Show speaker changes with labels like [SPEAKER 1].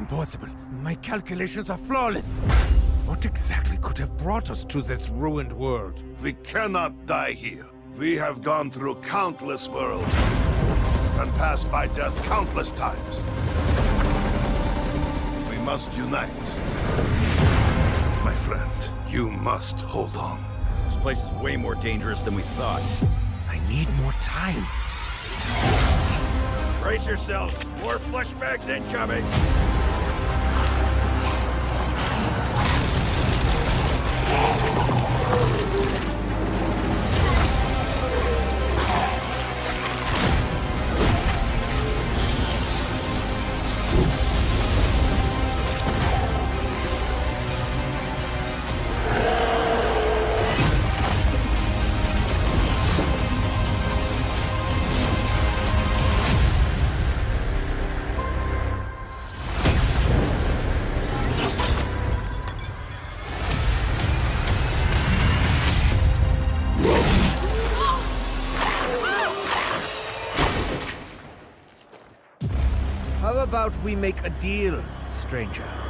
[SPEAKER 1] impossible. My calculations are flawless. What exactly could have brought us to this ruined world?
[SPEAKER 2] We cannot die here. We have gone through countless worlds and passed by death countless times. We must unite. My friend, you must hold on.
[SPEAKER 3] This place is way more dangerous than we thought.
[SPEAKER 1] I need more time.
[SPEAKER 3] Brace yourselves. More flashbacks incoming.
[SPEAKER 1] How about we make a deal, stranger?